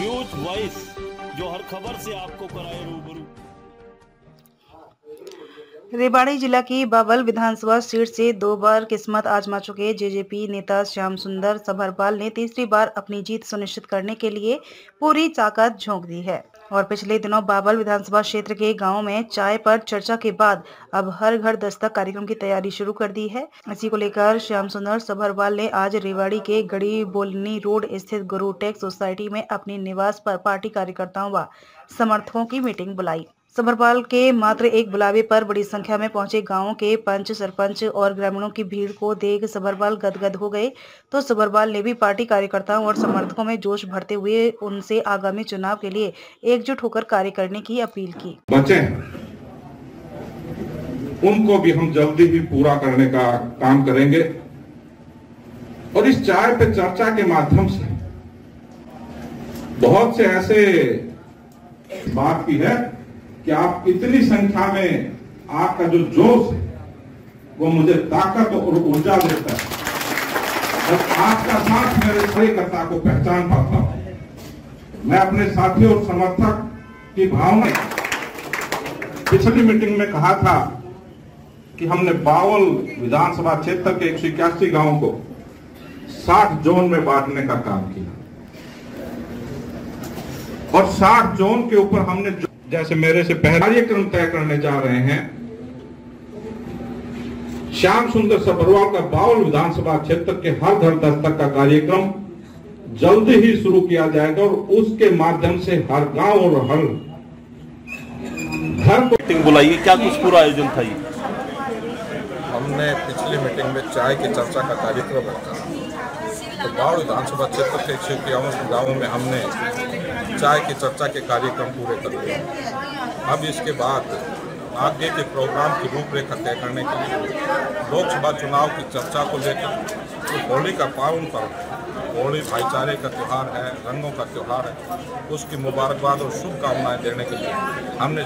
News voice जो हर खबर से आपको कराए रूबरू। रेवाड़ी जिला की बाबल विधानसभा सीट से दो बार किस्मत आजमा चुके जेजेपी नेता श्याम सुंदर सभरपाल ने तीसरी बार अपनी जीत सुनिश्चित करने के लिए पूरी ताकत झोंक दी है। और पिछले दिनों बाबल विधानसभा क्षेत्र के गाँव में चाय पर चर्चा के बाद अब हर घर दस्तक कार्यक्रम की तैयारी शुरू कर दी है। इसी को लेकर श्याम सुंदर सभरवाल ने आज रेवाड़ी के गड़ी बोलनी रोड स्थित गुरु टेक सोसाइटी में अपने निवास पर पार्टी कार्यकर्ताओं व समर्थकों की मीटिंग बुलाई। सबरपाल के मात्र एक बुलावे पर बड़ी संख्या में पहुँचे गाँवों के पंच, सरपंच और ग्रामीणों की भीड़ को देख सबरपाल गदगद हो गए। तो सबरपाल ने भी पार्टी कार्यकर्ताओं और समर्थकों में जोश भरते हुए उनसे आगामी चुनाव के लिए एकजुट होकर कार्य करने की अपील की। बचे। उनको भी हम जल्दी ही पूरा करने का काम करेंगे। और इस चाय पे चर्चा के माध्यम से बहुत से ऐसे बात की है कि आप इतनी संख्या में आपका जो जोश है वो मुझे ताकत और ऊर्जा देता है। और आपका साथ मेरे कार्यकर्ता को पहचान पाता हूँ। मैं अपने साथी और समर्थक की भावना पिछली मीटिंग में कहा था कि हमने बावल विधानसभा क्षेत्र के एक सौ इक्यासी गाँवों को 60 जोन में बांटने का काम किया। और 60 जोन के ऊपर हमने जो, जैसे मेरे से पहले कार्यक्रम तय करने जा रहे हैं श्याम सुंदर सबरवाल का बावल विधानसभा क्षेत्र के हर घर दस्तक का कार्यक्रम जल्द ही शुरू किया जाएगा और उसके माध्यम से हर गाँव और हर घर को मीटिंग बुलाई क्या कुछ पूरा आयोजन था ये? हमने पिछली मीटिंग में चाय की चर्चा का कार्यक्रम रखा। तो बाढ़ विधानसभा क्षेत्र के एक सौ में हमने चाय की चर्चा के कार्यक्रम पूरे कर लिए। अब इसके बाद आगे के प्रोग्राम की रूपरेखा तय करने के लिए लोकसभा चुनाव की चर्चा को लेकर तो होली का पावन पर्व होली भाईचारे का त्यौहार है रंगों का त्यौहार है उसकी मुबारकबाद और शुभकामनाएँ देने के लिए हमने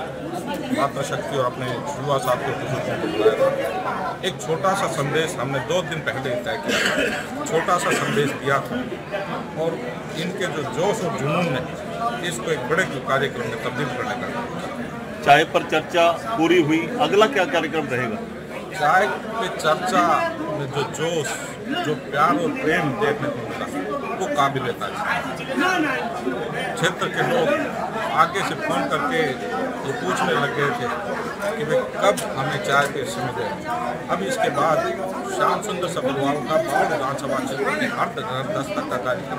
मातृशक्ति और अपने युवा साथियों बुज़ुर्गों को बुलाया था। एक छोटा सा संदेश हमने दो दिन पहले ही तय किया छोटा सा संदेश दिया था और इनके जो जोश और जुनून ने इसको एक बड़े कार्यक्रम में तब्दील करने का चाय पर चर्चा पूरी हुई अगला क्या कार्यक्रम रहेगा? चाय पे चर्चा में जो जोश जो प्यार और प्रेम देखने को मिला, वो काबिल क्षेत्र के लोग आगे से फ़ोन करके ये पूछने लग गए थे कि वे कब हमें चाय के समय दें अब इसके बाद श्याम सुंदर सभरवाल का बाढ़ विधानसभा क्षेत्र में हर दस तक का कार्यक्रम